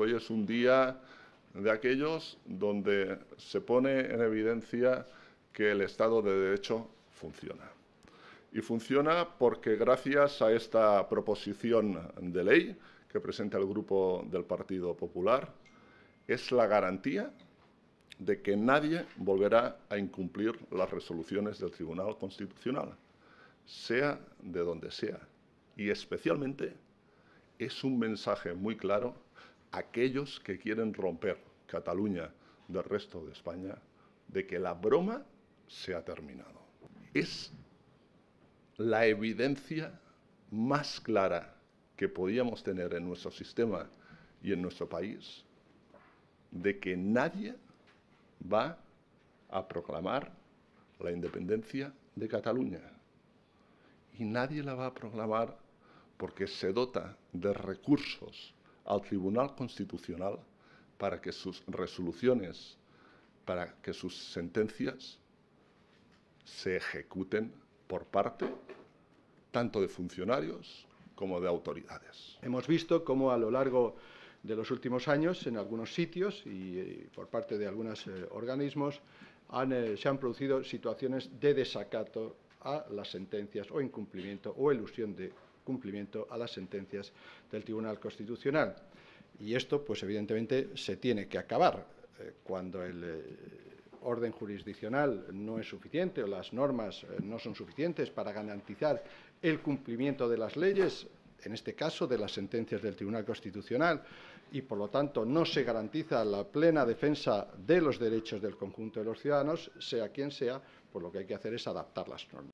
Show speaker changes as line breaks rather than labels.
hoy es un día de aquellos donde se pone en evidencia que el Estado de Derecho funciona. Y funciona porque gracias a esta proposición de ley que presenta el Grupo del Partido Popular, es la garantía de que nadie volverá a incumplir las resoluciones del Tribunal Constitucional, sea de donde sea. Y especialmente es un mensaje muy claro aquellos que quieren romper Cataluña del resto de España de que la broma se ha terminado. Es la evidencia más clara que podíamos tener en nuestro sistema y en nuestro país de que nadie va a proclamar la independencia de Cataluña. Y nadie la va a proclamar porque se dota de recursos al Tribunal Constitucional para que sus resoluciones, para que sus sentencias se ejecuten por parte tanto de funcionarios como de autoridades.
Hemos visto cómo a lo largo de los últimos años, en algunos sitios y, eh, por parte de algunos eh, organismos, eh, se han producido situaciones de desacato a las sentencias o incumplimiento o ilusión de cumplimiento a las sentencias del Tribunal Constitucional. Y esto, pues evidentemente, se tiene que acabar. cuando el orden jurisdiccional no es suficiente o las normas no son suficientes para garantizar el cumplimiento de las leyes, en este caso de las sentencias del Tribunal Constitucional, y por lo tanto no se garantiza la plena defensa de los derechos del conjunto de los ciudadanos, sea quien sea, pues lo que hay que hacer es adaptar las normas.